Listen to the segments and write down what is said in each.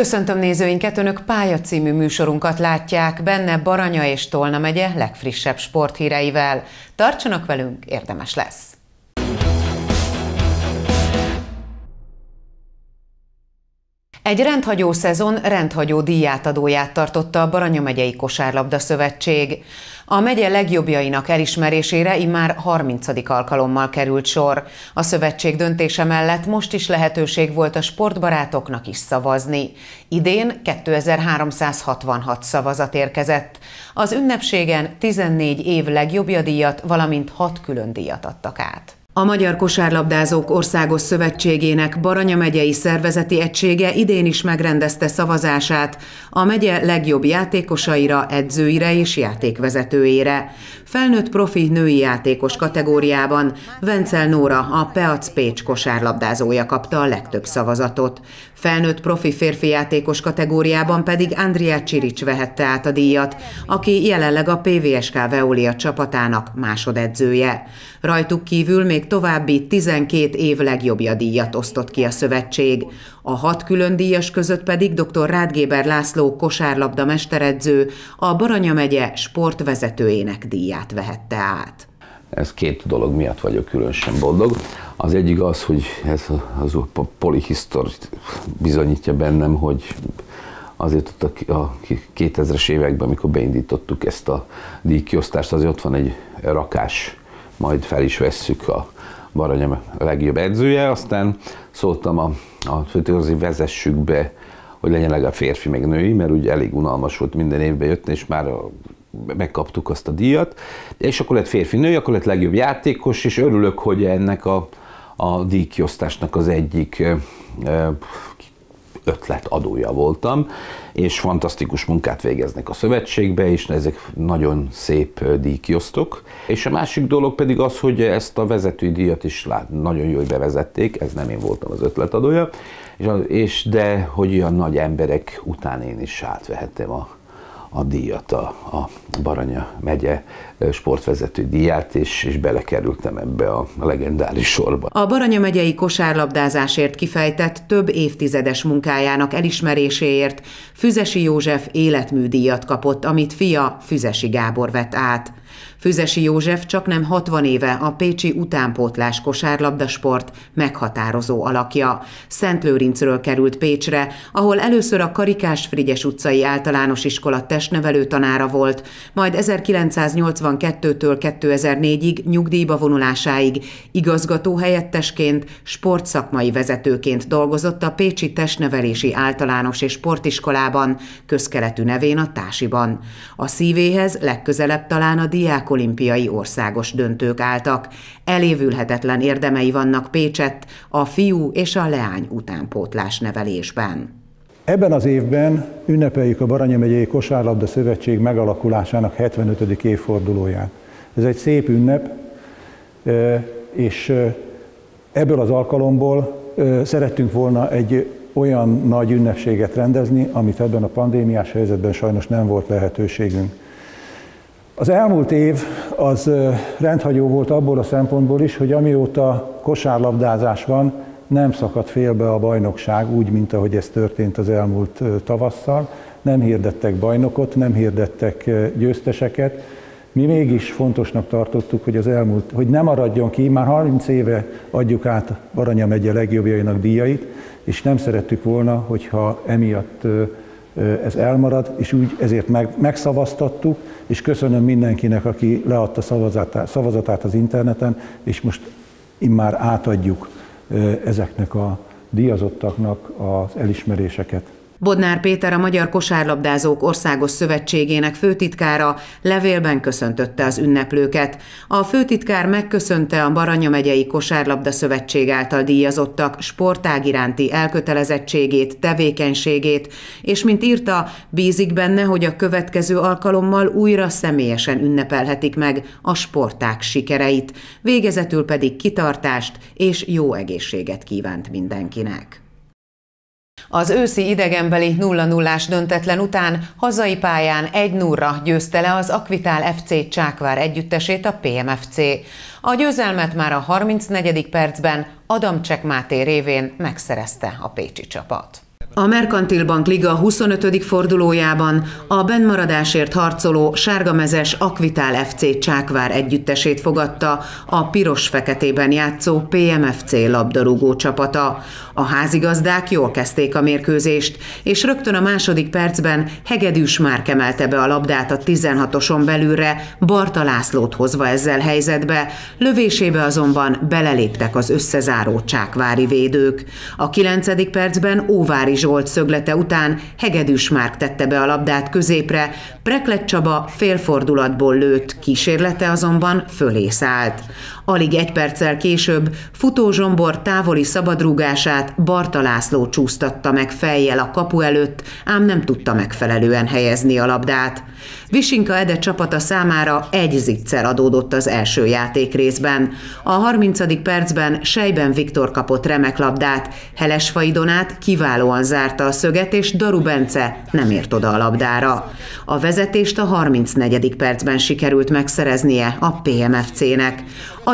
Köszöntöm nézőinket, Önök Pálya című műsorunkat látják, benne Baranya és Tolna megye legfrissebb sporthíreivel. Tartsanak velünk, érdemes lesz! Egy rendhagyó szezon rendhagyó díjátadóját tartotta a Baranya megyei Kosárlabda Szövetség. A megye legjobbjainak elismerésére immár 30. alkalommal került sor. A szövetség döntése mellett most is lehetőség volt a sportbarátoknak is szavazni. Idén 2366 szavazat érkezett. Az ünnepségen 14 év legjobbja díjat, valamint 6 külön díjat adtak át. A Magyar Kosárlabdázók Országos Szövetségének Baranya megyei szervezeti egysége idén is megrendezte szavazását a megye legjobb játékosaira, edzőire és játékvezetőjére. Felnőtt profi női játékos kategóriában Vencel Nóra, a Peac Pécs kosárlabdázója kapta a legtöbb szavazatot. Felnőtt profi férfi játékos kategóriában pedig Andrea Csirics vehette át a díjat, aki jelenleg a PVSK Veolia csapatának másodedzője. Rajtuk kívül még további 12 év legjobbja díjat osztott ki a szövetség. A hat külön díjas között pedig dr. Rádgéber László kosárlabda mesteredző a Baranya megye sportvezetőjének díját vehette át. Ez két dolog miatt vagyok különösen boldog. Az egyik az, hogy ez az a polihisztor bizonyítja bennem, hogy azért ott a 2000-es években, amikor beindítottuk ezt a díjkiosztást, azért ott van egy rakás, majd fel is vesszük a Baranyam a legjobb edzője, aztán szóltam a, a főtőzi vezessük be, hogy legyen legalább férfi meg női, mert ugye elég unalmas volt minden évben jöttni, és már megkaptuk azt a díjat, és akkor lett férfi-női, akkor lett legjobb játékos, és örülök, hogy ennek a, a díjkiosztásnak az egyik ötlet adója voltam, és fantasztikus munkát végeznek a szövetségbe, és ezek nagyon szép díjkiosztok. És a másik dolog pedig az, hogy ezt a vezetői díjat is lát, nagyon jól bevezették, ez nem én voltam az ötletadója, és, de hogy olyan nagy emberek után én is átvehettem a, a díjat, a, a Baranya megye sportvezető díját, és, és belekerültem ebbe a legendáris sorba. A Baranya megyei kosárlabdázásért kifejtett több évtizedes munkájának elismeréséért Füzesi József életműdíjat kapott, amit fia Füzesi Gábor vett át. Füzesi József csak nem 60 éve a Pécsi utánpótlás kosárlabdasport meghatározó alakja. Lőrincről került Pécsre, ahol először a Karikás Frigyes utcai általános iskola testnevelő tanára volt, majd 1982-től 2004-ig nyugdíjba vonulásáig igazgató helyettesként, sportszakmai vezetőként dolgozott a Pécsi Testnevelési Általános és Sportiskolában, közkeletű nevén a Tásiban. A szívéhez legközelebb talán a diák olimpiai országos döntők álltak. Elévülhetetlen érdemei vannak Pécsett a fiú és a leány utánpótlás nevelésben. Ebben az évben ünnepeljük a Baranya megyei Kosárlabda Szövetség megalakulásának 75. évfordulóját. Ez egy szép ünnep, és ebből az alkalomból szerettünk volna egy olyan nagy ünnepséget rendezni, amit ebben a pandémiás helyzetben sajnos nem volt lehetőségünk. Az elmúlt év az rendhagyó volt abból a szempontból is, hogy amióta kosárlabdázás van, nem szakadt félbe a bajnokság úgy, mint ahogy ez történt az elmúlt tavasszal. Nem hirdettek bajnokot, nem hirdettek győzteseket. Mi mégis fontosnak tartottuk, hogy az elmúlt, hogy ne maradjon ki, már 30 éve adjuk át Baranya megye legjobbjainak díjait, és nem szerettük volna, hogyha emiatt ez elmarad, és úgy ezért meg, megszavaztattuk, és köszönöm mindenkinek, aki leadta szavazatát, szavazatát az interneten, és most immár átadjuk ezeknek a díjazottaknak az elismeréseket. Bodnár Péter, a Magyar Kosárlabdázók Országos Szövetségének főtitkára levélben köszöntötte az ünneplőket. A főtitkár megköszönte a Baranya megyei Kosárlabda Szövetség által díjazottak sportág iránti elkötelezettségét, tevékenységét, és mint írta, bízik benne, hogy a következő alkalommal újra személyesen ünnepelhetik meg a sportág sikereit, végezetül pedig kitartást és jó egészséget kívánt mindenkinek. Az őszi idegenbeli 0-0-ás döntetlen után hazai pályán 1 0 győzte le az Akvitál FC Csákvár együttesét a PMFC. A győzelmet már a 34. percben Adam Csek révén megszerezte a pécsi csapat. A Merkantil Bank Liga 25. fordulójában a bennmaradásért harcoló sárgamezes Akvitál FC Csákvár együttesét fogadta a piros-feketében játszó PMFC labdarúgó csapata. A házigazdák jól kezdték a mérkőzést, és rögtön a második percben Hegedűs már emelte be a labdát a 16-oson belülre, Barta Lászlót hozva ezzel helyzetbe, lövésébe azonban beleléptek az összezáró csákvári védők. A 9. percben Óvári Zsolt szöglete után Hegedűs Márk tette be a labdát középre, Preklet Csaba félfordulatból lőtt, kísérlete azonban fölé szállt. Alig egy perccel később Futó Zsombor távoli szabadrúgását Barta László csúsztatta meg fejjel a kapu előtt, ám nem tudta megfelelően helyezni a labdát. Visinka Ede csapata számára egy zicser adódott az első játék részben. A 30. percben Sejben Viktor kapott remek labdát, Helesfai Donát kiválóan zárta a szöget, és Daru Bence nem ért oda a labdára. A vezetést a 34. percben sikerült megszereznie a PMFC-nek.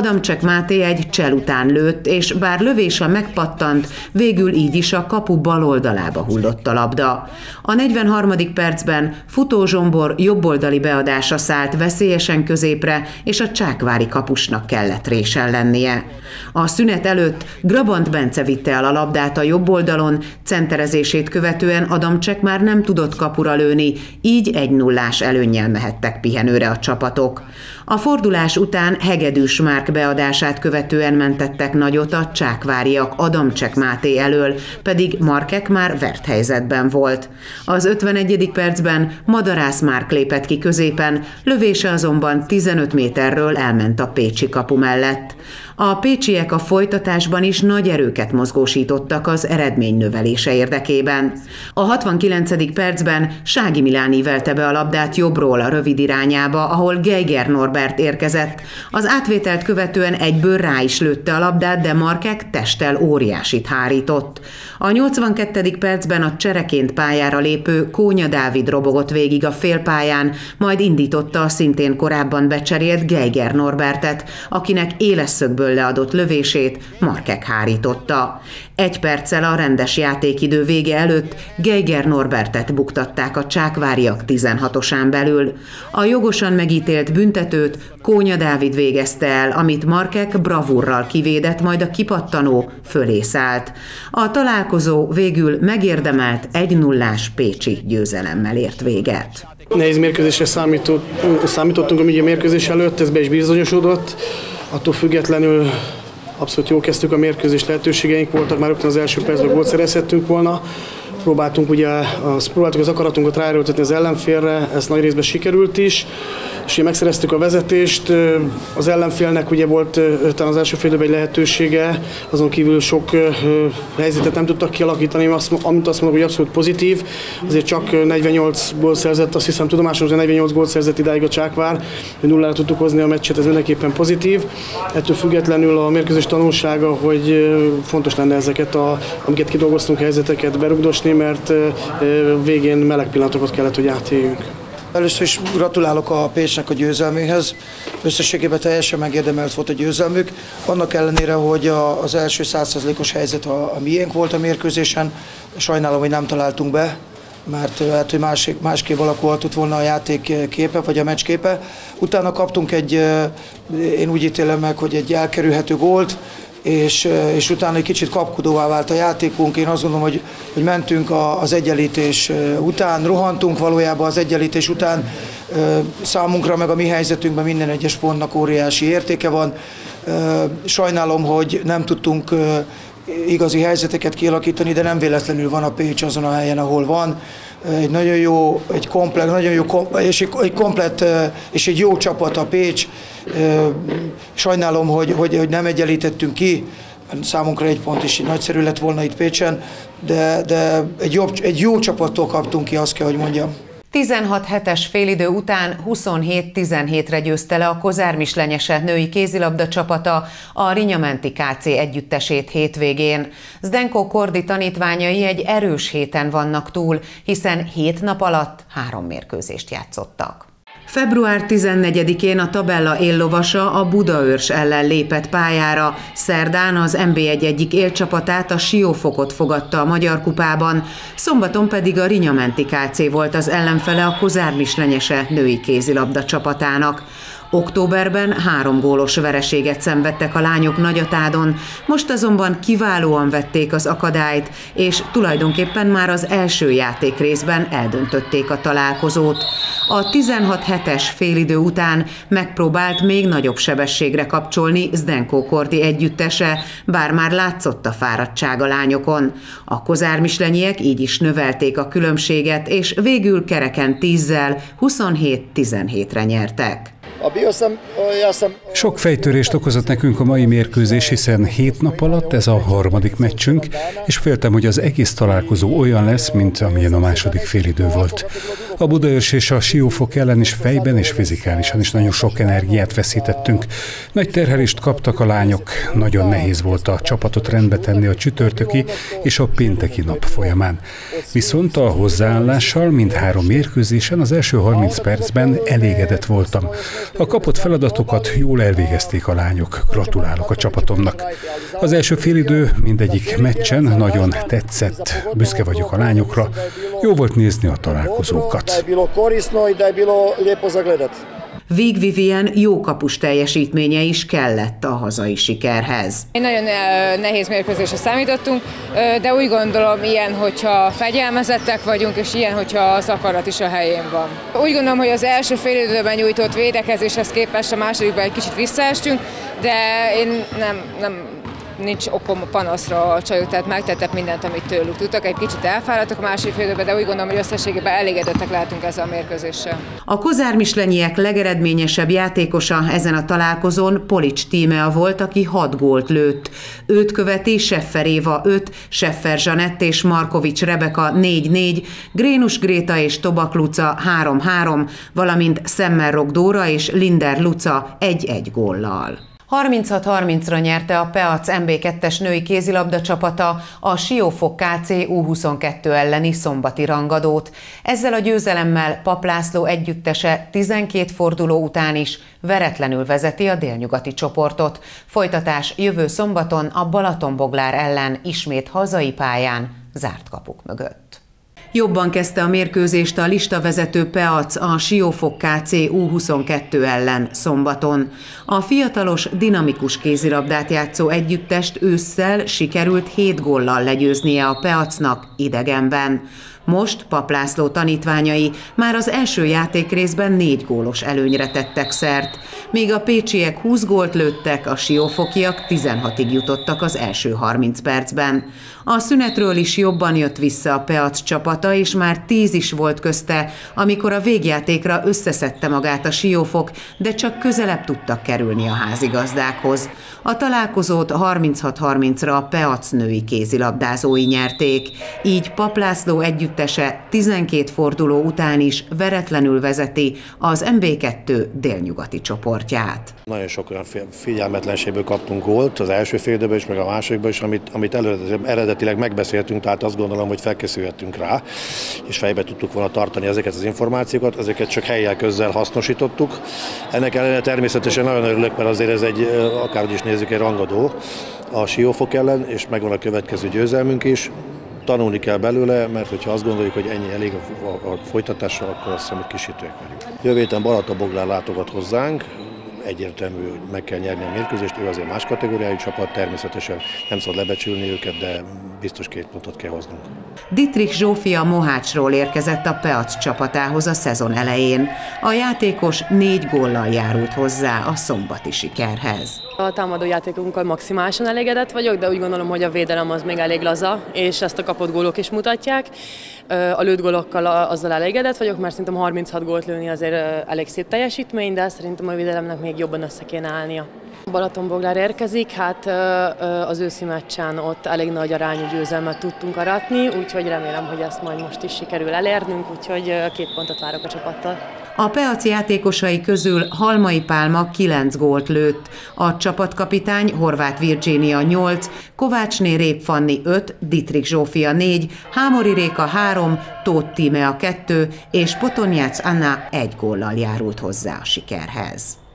Adamcsek Máté egy csel után lőtt, és bár lövése megpattant, végül így is a kapu bal oldalába hullott a labda. A 43. percben Futó Zsombor jobboldali beadása szállt veszélyesen középre, és a csákvári kapusnak kellett résen lennie. A szünet előtt Grabant Bence vitte el a labdát a jobb oldalon, centerezését követően Adamcsek már nem tudott kapura lőni, így egy nullás előnnyel mehettek pihenőre a csapatok. A fordulás után Hegedűs Márk beadását követően mentettek nagyot a csákváriak Adamcsek Máté elől, pedig Markek már vert helyzetben volt. Az 51. percben Madarász Márk lépett ki középen, lövése azonban 15 méterről elment a Pécsi kapu mellett. A pécsiek a folytatásban is nagy erőket mozgósítottak az eredmény növelése érdekében. A 69. percben Sági Milán ívelte be a labdát jobbról a rövid irányába, ahol Geiger Norbert érkezett. Az átvételt követően egyből rá is lőtte a labdát, de Markek testtel óriásit hárított. A 82. percben a csereként pályára lépő Kónya Dávid robogott végig a félpályán, majd indította a szintén korábban becserélt Geiger Norbertet, akinek éleszögből leadott lövését Markek hárította. Egy perccel a rendes játékidő vége előtt Geiger Norbertet buktatták a csákváriak 16-osán belül. A jogosan megítélt büntetőt Kónya Dávid végezte el, amit Markek bravúrral kivédett, majd a kipattanó fölé szállt. A találkozó végül megérdemelt egy nullás pécsi győzelemmel ért véget. Nehéz mérkőzésre számított, számítottunk a mérkőzés előtt, ez be is bizonyosodott. Attól függetlenül abszolút jól kezdtük a mérkőzés, lehetőségeink voltak, már rögtön az első percben gólt szerezhettünk volna. Próbáltunk ugye, az, próbáltuk az akaratunkat ráerőltetni az ellenfélre, ez nagy részben sikerült is és ugye megszereztük a vezetést. Az ellenfélnek ugye volt talán az első félidőben egy lehetősége, azon kívül sok helyzetet nem tudtak kialakítani, azt, amit azt mondok, hogy abszolút pozitív. Azért csak 48 gól szerzett, azt hiszem tudomásom, hogy 48 gól szerzett idáig a Csákvár, hogy nullára tudtuk hozni a meccset, ez mindenképpen pozitív. Ettől függetlenül a mérkőzés tanulsága, hogy fontos lenne ezeket, a, amiket kidolgoztunk helyzeteket berugdosni, mert végén meleg pillanatokat kellett, hogy átéljünk. Először is gratulálok a Pécsnek a győzelméhez. Összességében teljesen megérdemelt volt a győzelmük. Annak ellenére, hogy a, az első százszerzlékos helyzet a, a miénk volt a mérkőzésen, sajnálom, hogy nem találtunk be, mert lehet, hogy más, másképp alakulhatott volna a játék képe, vagy a meccs képe. Utána kaptunk egy, én úgy ítélem meg, hogy egy elkerülhető gólt, és, és utána egy kicsit kapkodóvá vált a játékunk. Én azt gondolom, hogy, hogy mentünk az egyenlítés után, rohantunk valójában az egyenlítés után. Számunkra meg a mi helyzetünkben minden egyes pontnak óriási értéke van. Sajnálom, hogy nem tudtunk igazi helyzeteket kialakítani, de nem véletlenül van a Pécs azon a helyen, ahol van. Egy nagyon jó, egy komplet, nagyon jó, és egy komplet, és egy jó csapat a Pécs. Sajnálom, hogy, hogy, hogy nem egyenlítettünk ki, számunkra egy pont is nagyszerű lett volna itt Pécsen, de, de egy, jobb, egy jó csapattól kaptunk ki, azt kell, hogy mondjam. 16 hetes félidő után 27-17-re győzte le a Kozármis lenyese női kézilabda csapata a Rinyamenti KC együttesét hétvégén. Zdenko Kordi tanítványai egy erős héten vannak túl, hiszen hét nap alatt három mérkőzést játszottak. Február 14-én a tabella éllovasa a Budaörs ellen lépett pályára. Szerdán az NB1 egyik élcsapatát a Siófokot fogadta a Magyar Kupában, szombaton pedig a Rinyamenti KC volt az ellenfele a Kozár Mislenyese női kézilabda csapatának. Októberben három gólos vereséget szenvedtek a lányok Nagyatádon, most azonban kiválóan vették az akadályt, és tulajdonképpen már az első játék részben eldöntötték a találkozót. A 16 hetes félidő után megpróbált még nagyobb sebességre kapcsolni Zdenko Kordi együttese, bár már látszott a fáradtság a lányokon. A kozármislenyiek így is növelték a különbséget, és végül kereken 10-zel 27-17-re nyertek. bio sam, ja sam Sok fejtörést okozott nekünk a mai mérkőzés, hiszen hét nap alatt ez a harmadik meccsünk, és féltem, hogy az egész találkozó olyan lesz, mint amilyen a második félidő volt. A Budaörs és a Siófok ellen is fejben és fizikálisan is nagyon sok energiát veszítettünk. Nagy terhelést kaptak a lányok, nagyon nehéz volt a csapatot rendbe tenni a csütörtöki és a pénteki nap folyamán. Viszont a hozzáállással mindhárom mérkőzésen az első 30 percben elégedett voltam. A kapott feladatokat jól elvégezték a lányok. Gratulálok a csapatomnak. Az első félidő mindegyik meccsen nagyon tetszett. Büszke vagyok a lányokra. Jó volt nézni a találkozókat. Vig Vivien jó kapus teljesítménye is kellett a hazai sikerhez. Egy nagyon nehéz mérkőzésre számítottunk, de úgy gondolom ilyen, hogyha fegyelmezettek vagyunk, és ilyen, hogyha az akarat is a helyén van. Úgy gondolom, hogy az első fél időben nyújtott védekezéshez képest a másodikban egy kicsit visszaestünk, de én nem, nem nincs okom a panaszra a csajok, tehát megtettek mindent, amit tőlük tudtak. Egy kicsit elfáradtak a másik félidőben, de úgy gondolom, hogy összességében elégedettek lehetünk ezzel a mérkőzéssel. A kozármislenyiek legeredményesebb játékosa ezen a találkozón Polics Tímea volt, aki 6 gólt lőtt. Őt követi Seffer Éva 5, Seffer Zsanett és Markovics Rebeka 4-4, Grénus Gréta és Tobak Luca 3-3, valamint Szemmerrok Dóra és Linder Luca 1-1 góllal. 36-30-ra nyerte a Peac MB2-es női kézilabda csapata a Siófok KC U22 elleni szombati rangadót. Ezzel a győzelemmel Paplászló együttese 12 forduló után is veretlenül vezeti a délnyugati csoportot. Folytatás jövő szombaton a Balatonboglár ellen ismét hazai pályán zárt kapuk mögött. Jobban kezdte a mérkőzést a listavezető Peac a Siófok KC U22 ellen szombaton. A fiatalos, dinamikus kézilabdát játszó együttest ősszel sikerült 7 góllal legyőznie a Peacnak idegenben. Most Paplászló tanítványai már az első játékrészben négy gólos előnyre tettek szert. Míg a pécsiek 20 gólt lőttek, a siófokiak 16-ig jutottak az első 30 percben. A szünetről is jobban jött vissza a Peac csapata, és már 10 is volt közte, amikor a végjátékra összeszedte magát a siófok, de csak közelebb tudtak kerülni a házigazdákhoz. A találkozót 36-30-ra a Peac női kézilabdázói nyerték, így Paplászló együttese 12 forduló után is veretlenül vezeti az MB2 délnyugati csoportját. Nagyon sok olyan figyelmetlenségből kaptunk gólt, az első fél is, meg a másodikban is, amit, amit eredetileg megbeszéltünk, tehát azt gondolom, hogy felkészülhettünk rá, és fejbe tudtuk volna tartani ezeket az információkat, ezeket csak helyjel közzel hasznosítottuk. Ennek ellenére természetesen nagyon örülök, mert azért ez egy, akárhogy is nézzük, egy rangadó a Siófok ellen, és megvan a következő győzelmünk is tanulni kell belőle, mert hogyha azt gondoljuk, hogy ennyi elég a, folytatásra, akkor azt hiszem, hogy kisítőek vagyunk. Jövő héten Balata látogat hozzánk, egyértelmű, hogy meg kell nyerni a mérkőzést, ő azért más kategóriájú csapat, természetesen nem szabad lebecsülni őket, de biztos két pontot kell hoznunk. Dietrich Zsófia Mohácsról érkezett a Peac csapatához a szezon elején. A játékos négy góllal járult hozzá a szombati sikerhez. A támadó játékunkkal maximálisan elégedett vagyok, de úgy gondolom, hogy a védelem az még elég laza, és ezt a kapott gólok is mutatják. A lőtt gólokkal azzal elégedett vagyok, mert szerintem 36 gólt lőni azért elég szép teljesítmény, de szerintem a védelemnek még jobban össze kéne állnia. Balatonboglár érkezik, hát az őszi meccsen ott elég nagy arányú győzelmet tudtunk aratni, úgyhogy remélem, hogy ezt majd most is sikerül elérnünk, úgyhogy két pontot várok a csapattal. A Peac játékosai közül Halmai Pálma 9 gólt lőtt, a csapatkapitány Horváth Virginia 8, Kovácsné Rép Fanni 5, Ditrik Zsófia 4, Hámori Réka 3, Tóth Tímea 2 és Potonyác Anna egy góllal járult hozzá a sikerhez.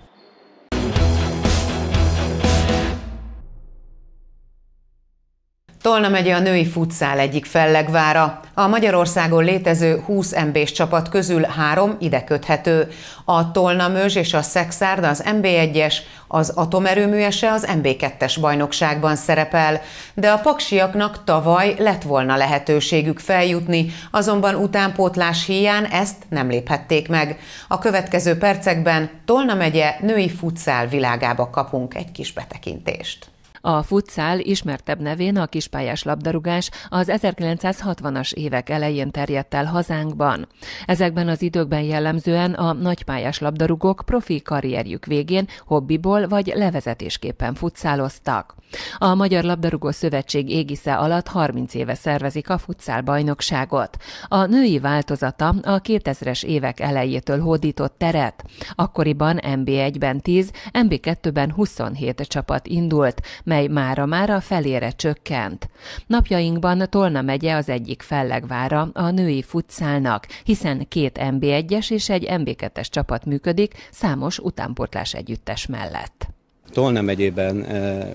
Tolna megye a női futszál egyik fellegvára. A Magyarországon létező 20 MB-s csapat közül három ide köthető. A Tolna Mözs és a Szexárd az MB1-es, az Atomerőműese az MB2-es bajnokságban szerepel, de a paksiaknak tavaly lett volna lehetőségük feljutni, azonban utánpótlás hiány ezt nem léphették meg. A következő percekben Tolna megye női futszál világába kapunk egy kis betekintést. A futszál ismertebb nevén a kispályás labdarúgás az 1960-as évek elején terjedt el hazánkban. Ezekben az időkben jellemzően a nagypályás labdarúgók profi karrierjük végén hobbiból vagy levezetésképpen futszáloztak. A Magyar Labdarúgó Szövetség égisze alatt 30 éve szervezik a futszál bajnokságot. A női változata a 2000-es évek elejétől hódított teret. Akkoriban MB1-ben 10, MB2-ben 27 csapat indult, mely mára mára felére csökkent. Napjainkban Tolna megye az egyik fellegvára a női futszálnak, hiszen két MB1-es és egy MB2-es csapat működik számos utánportlás együttes mellett. Tolna megyében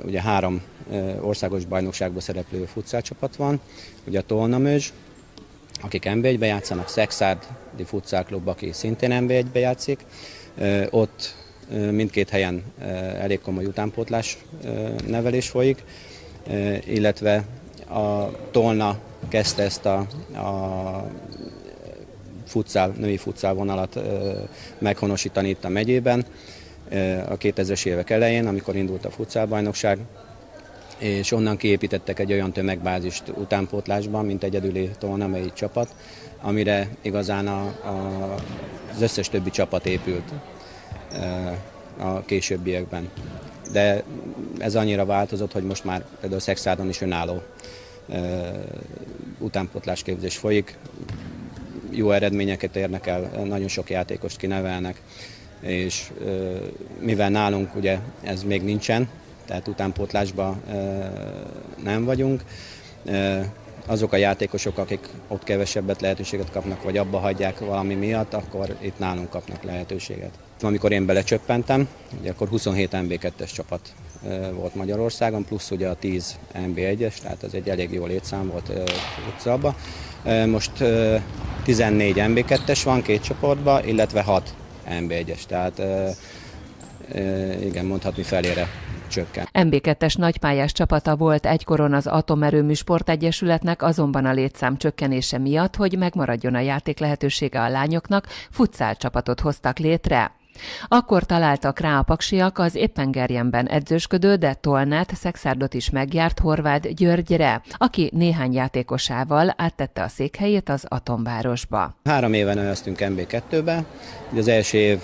ugye három országos bajnokságban szereplő futszálcsapat van, ugye a Tolna Mözs, akik NB1-be játszanak, Szexárdi Futszál Klub, aki szintén NB1-be játszik. Ott mindkét helyen elég komoly utánpótlás nevelés folyik, illetve a Tolna kezdte ezt a, a futszál, női futszál vonalat meghonosítani itt a megyében a 2000-es évek elején, amikor indult a futszálbajnokság, és onnan kiépítettek egy olyan tömegbázist utánpótlásban, mint egyedüli tolnamei csapat, amire igazán a, a, az összes többi csapat épült a későbbiekben. De ez annyira változott, hogy most már például Szexádon is önálló utánpótlásképzés folyik, jó eredményeket érnek el, nagyon sok játékost kinevelnek, és mivel nálunk ugye ez még nincsen, tehát utánpótlásban nem vagyunk, azok a játékosok, akik ott kevesebbet lehetőséget kapnak, vagy abba hagyják valami miatt, akkor itt nálunk kapnak lehetőséget. Amikor én belecsöppentem, ugye akkor 27 MB2-es csapat volt Magyarországon, plusz ugye a 10 MB1-es, tehát ez egy elég jó létszám volt utcában. Most 14 MB2-es van két csoportban, illetve 6 MB1-es, tehát igen, mondhatni felére csökken. MB2-es nagypályás csapata volt egykoron az Atomerőmű Sportegyesületnek, azonban a létszám csökkenése miatt, hogy megmaradjon a játék lehetősége a lányoknak, futszál csapatot hoztak létre. Akkor találtak rá a paksiak az éppen gerjenben edzősködő, de Tolnát Szexárdot is megjárt Horváth Györgyre, aki néhány játékosával áttette a székhelyét az Atomvárosba. Három éven nőztünk MB2-be, az első év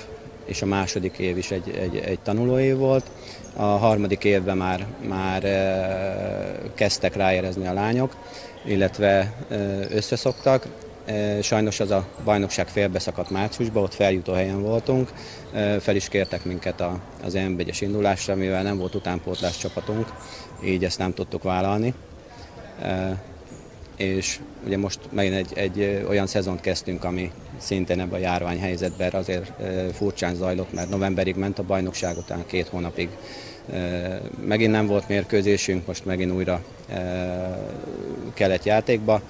és a második év is egy, egy, egy tanulóév volt. A harmadik évben már, már kezdtek ráérezni a lányok, illetve összeszoktak. Sajnos az a bajnokság félbeszakadt márciusban, ott feljutó helyen voltunk. Fel is kértek minket az m indulásra, mivel nem volt utánpótlás csapatunk, így ezt nem tudtuk vállalni és ugye most megint egy, egy olyan szezont kezdtünk, ami szintén ebben a járványhelyzetben azért furcsán zajlott, mert novemberig ment a bajnokság, után két hónapig megint nem volt mérkőzésünk, most megint újra kellett játékba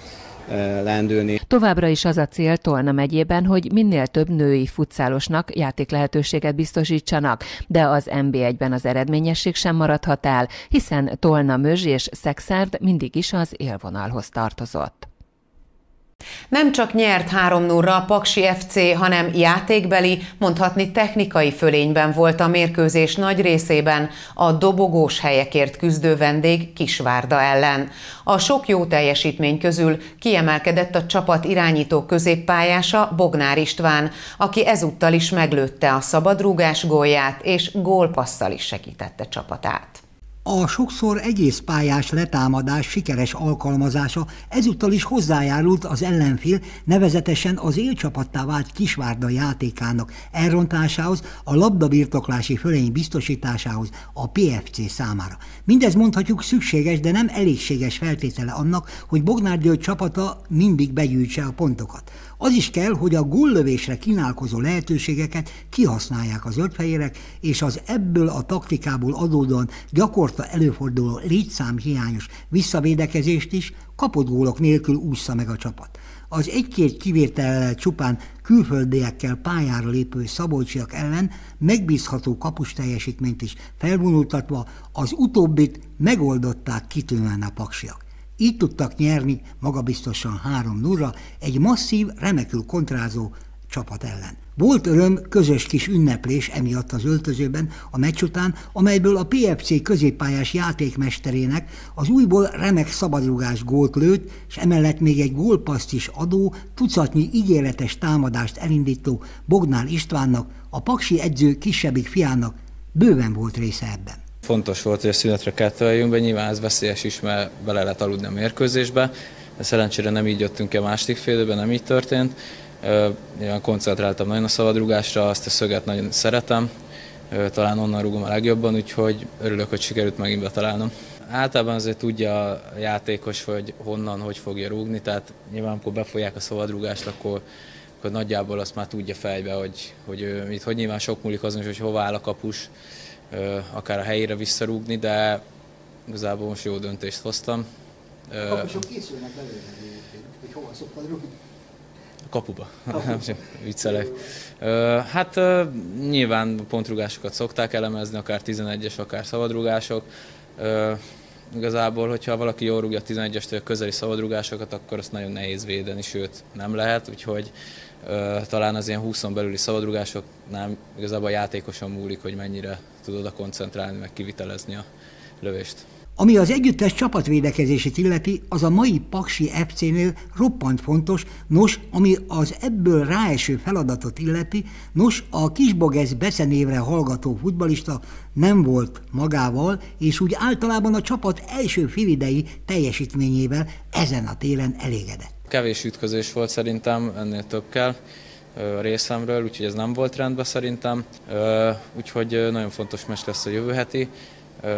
lendülni. Továbbra is az a cél Tolna megyében, hogy minél több női futszálosnak játék lehetőséget biztosítsanak, de az NB1-ben az eredményesség sem maradhat el, hiszen Tolna Mözs és Szexárd mindig is az élvonalhoz tartozott. Nem csak nyert 3 0 a Paksi FC, hanem játékbeli, mondhatni technikai fölényben volt a mérkőzés nagy részében a dobogós helyekért küzdő vendég Kisvárda ellen. A sok jó teljesítmény közül kiemelkedett a csapat irányító középpályása Bognár István, aki ezúttal is meglőtte a szabadrúgás gólját és gólpasszal is segítette csapatát. A sokszor egész pályás letámadás sikeres alkalmazása ezúttal is hozzájárult az ellenfél, nevezetesen az élcsapattá vált Kisvárda játékának elrontásához, a labdabirtoklási fölény biztosításához a PFC számára. Mindez mondhatjuk szükséges, de nem elégséges feltétele annak, hogy Bognár György csapata mindig begyűjtse a pontokat. Az is kell, hogy a góllövésre kínálkozó lehetőségeket kihasználják az ötfehérek, és az ebből a taktikából adódóan gyakorta előforduló létszám hiányos visszavédekezést is kapott gólok nélkül ússza meg a csapat. Az egy-két kivétellel csupán külföldiekkel pályára lépő szabolcsiak ellen megbízható kapus teljesítményt is felvonultatva az utóbbit megoldották kitűnően a paksiak. Így tudtak nyerni magabiztosan 3 0 egy masszív, remekül kontrázó csapat ellen. Volt öröm közös kis ünneplés emiatt az öltözőben a meccs után, amelyből a PFC középpályás játékmesterének az újból remek szabadrugás gólt lőtt, és emellett még egy gólpaszt is adó, tucatnyi ígéretes támadást elindító Bognál Istvánnak, a paksi edző kisebbik fiának bőven volt része ebben. Fontos volt, hogy a szünetre kettőjünk be, nyilván ez veszélyes is, mert bele lehet aludni a mérkőzésbe, de szerencsére nem így jöttünk ki a második félidőben, nem így történt. Nyilván koncentráltam nagyon a szabadrugásra, azt a szöget nagyon szeretem, talán onnan rúgom a legjobban, úgyhogy örülök, hogy sikerült megint betalálnom. Általában azért tudja a játékos, hogy honnan, hogy fogja rúgni, tehát nyilván amikor befolyják a szabadrugást, akkor, akkor nagyjából azt már tudja fejbe, hogy, hogy itt hogy nyilván sok múlik azon, hogy hova áll a kapus, akár a helyére visszarúgni, de igazából most jó döntést hoztam. A kapusok készülnek belőle, hogy hova szoktad rúgni? A kapuba, nem viccelek. Hát nyilván pontrúgásokat szokták elemezni, akár 11-es, akár szabadrugások. Igazából, hogyha valaki jól rúgja a 11-estől a közeli szabadrugásokat, akkor azt nagyon nehéz védeni, sőt nem lehet, úgyhogy talán az ilyen 20 belüli szabadrugásoknál igazából a játékosan múlik, hogy mennyire tud oda koncentrálni, meg kivitelezni a lövést. Ami az együttes csapatvédekezését illeti, az a mai Paksi FC-nél roppant fontos, nos, ami az ebből ráeső feladatot illeti, nos, a Kisbogesz beszenévre hallgató futbalista nem volt magával, és úgy általában a csapat első filidei teljesítményével ezen a téren elégedett. Kevés ütközés volt szerintem, ennél több kell a részemről, úgyhogy ez nem volt rendben szerintem. Úgyhogy nagyon fontos meccs lesz a jövő heti.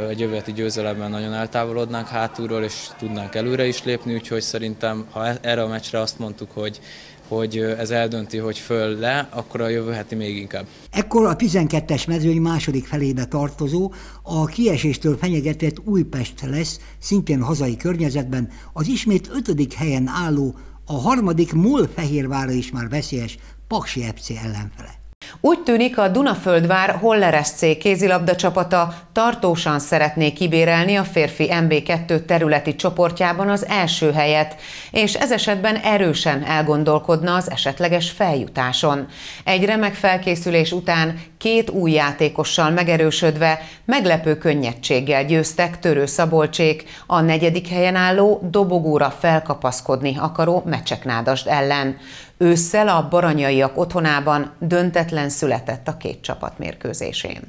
Egy jövő heti győzelemben nagyon eltávolodnánk hátulról, és tudnánk előre is lépni, úgyhogy szerintem, ha e- erre a meccsre azt mondtuk, hogy hogy ez eldönti, hogy föl le, akkor a jövő heti még inkább. Ekkor a 12-es mezőny második felébe tartozó, a kieséstől fenyegetett Újpest lesz, szintén hazai környezetben, az ismét ötödik helyen álló, a harmadik MOL Fehérvára is már veszélyes Paksi FC ellenfele. Úgy tűnik, a Dunaföldvár Holler SC kézilabda csapata tartósan szeretné kibérelni a férfi MB2 területi csoportjában az első helyet, és ez esetben erősen elgondolkodna az esetleges feljutáson. Egy remek felkészülés után két új játékossal megerősödve meglepő könnyedséggel győztek Törő Szabolcsék a negyedik helyen álló dobogóra felkapaszkodni akaró Mecseknádast ellen. Ősszel a baranyaiak otthonában döntetlen született a két csapat mérkőzésén.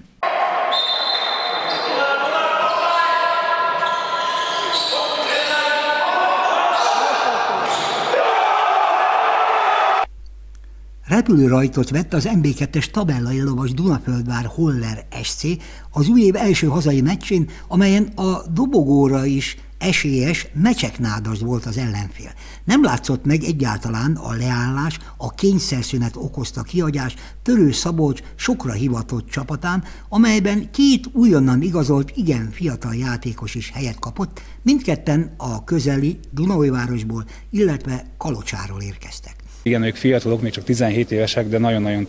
Repülőrajtot vett az MB2-es tabellai lovas Dunaföldvár Holler SC az új év első hazai meccsén, amelyen a dobogóra is esélyes Mecseknádas volt az ellenfél. Nem látszott meg egyáltalán a leállás, a kényszerszünet okozta kiagyás Törő Szabolcs sokra hivatott csapatán, amelyben két újonnan igazolt, igen fiatal játékos is helyet kapott, mindketten a közeli Dunaújvárosból, illetve Kalocsáról érkeztek. Igen, ők fiatalok, még csak 17 évesek, de nagyon-nagyon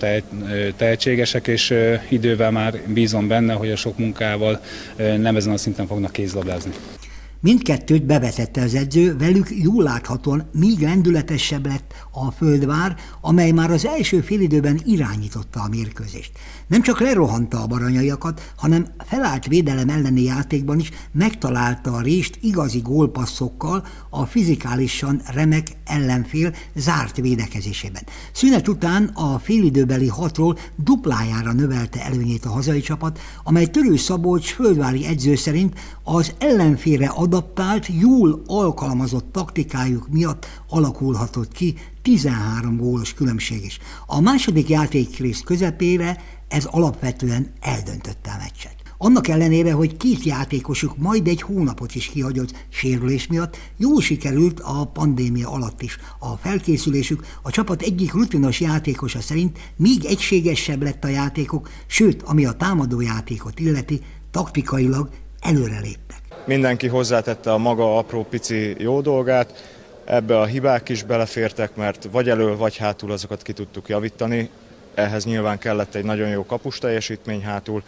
tehetségesek, és idővel már bízom benne, hogy a sok munkával nem ezen a szinten fognak kézlabdázni. Mindkettőt bevezette az edző, velük jól láthatóan még lendületesebb lett a földvár, amely már az első félidőben irányította a mérkőzést. Nem csak lerohanta a baranyaiakat, hanem felállt védelem elleni játékban is megtalálta a rést igazi gólpasszokkal a fizikálisan remek ellenfél zárt védekezésében. Szünet után a félidőbeli hatról duplájára növelte előnyét a hazai csapat, amely Törő Szabolcs földvári edző szerint az ellenfélre adaptált, jól alkalmazott taktikájuk miatt alakulhatott ki 13 gólos különbség is. A második játékrész közepére ez alapvetően eldöntötte a meccset. Annak ellenére, hogy két játékosuk majd egy hónapot is kihagyott sérülés miatt, jól sikerült a pandémia alatt is a felkészülésük. A csapat egyik rutinos játékosa szerint még egységesebb lett a játékok, sőt, ami a támadó játékot illeti, taktikailag előreléptek. Mindenki hozzátette a maga apró pici jó dolgát, ebbe a hibák is belefértek, mert vagy elől, vagy hátul azokat ki tudtuk javítani. Ehhez nyilván kellett egy nagyon jó kapus teljesítmény hátul,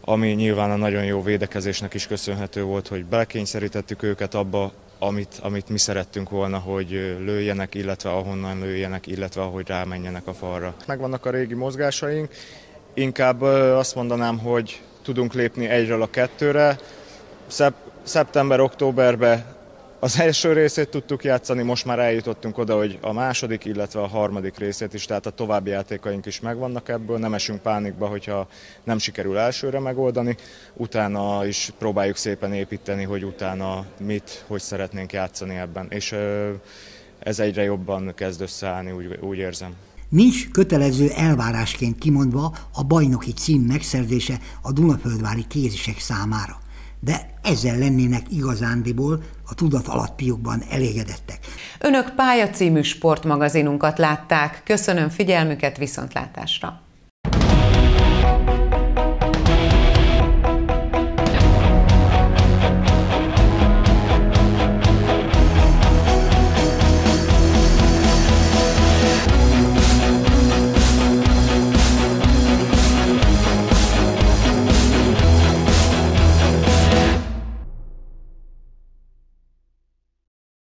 ami nyilván a nagyon jó védekezésnek is köszönhető volt, hogy belekényszerítettük őket abba, amit, amit mi szerettünk volna, hogy lőjenek, illetve ahonnan lőjenek, illetve ahogy rámenjenek a falra. Megvannak a régi mozgásaink, inkább azt mondanám, hogy tudunk lépni egyről a kettőre. Szeptember-októberben az első részét tudtuk játszani, most már eljutottunk oda, hogy a második, illetve a harmadik részét is, tehát a további játékaink is megvannak ebből, nem esünk pánikba, hogyha nem sikerül elsőre megoldani, utána is próbáljuk szépen építeni, hogy utána mit, hogy szeretnénk játszani ebben, és ez egyre jobban kezd összeállni, úgy, úgy érzem. Nincs kötelező elvárásként kimondva a bajnoki cím megszerzése a Dunaföldvári kézisek számára de ezzel lennének igazándiból a tudat alattiukban elégedettek. Önök Pálya című sportmagazinunkat látták. Köszönöm figyelmüket, viszontlátásra!